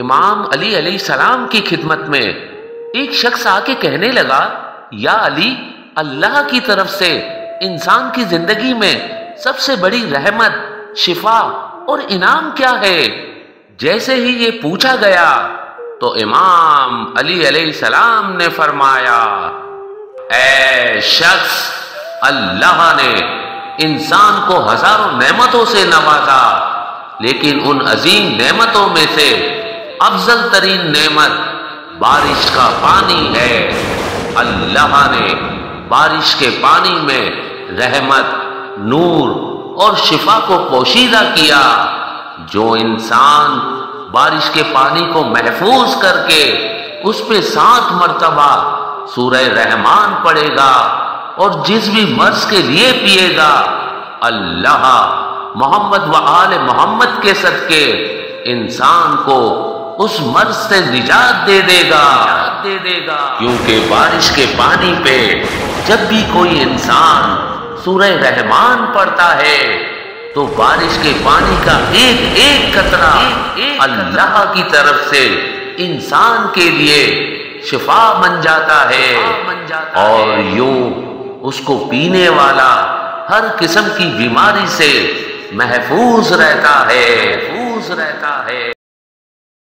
امام علی علیہ السلام کی خدمت میں ایک شخص آ کے کہنے لگا، یا علی، اللہ کی طرف سے انسان کی زندگی میں سب سے بڑی رحمت، شفا اور انعام کیا ہے؟ جیسے ہی یہ پوچھا گیا تو امام علی علیہ السلام نے فرمایا، اے شخص، اللہ نے انسان کو ہزاروں نعمتوں سے نوازا، لیکن ان عظیم نعمتوں میں سے افضل ترین نعمت بارش کا پانی ہے۔ اللہ نے بارش کے پانی میں رحمت، نور اور شفا کو پوشیدہ کیا۔ جو انسان بارش کے پانی کو محفوظ کر کے اس پہ سات مرتبہ سورہ رحمان پڑے گا اور جس بھی مرض کے لیے پیے گا، اللہ، محمد و آل محمد کے صدقے انسان کو اس مرض سے نجات دے دے گا۔ دے دے گا کیونکہ بارش کے پانی پہ جب بھی کوئی انسان سورہ رحمان پڑتا ہے، تو بارش کے پانی کا ایک ایک قطرہ اللہ کی طرف سے انسان کے لیے شفا بن جاتا ہے۔ اور یوں اس کو پینے والا ہر قسم کی بیماری سے محفوظ رہتا ہے۔ محفوظ رہتا ہے۔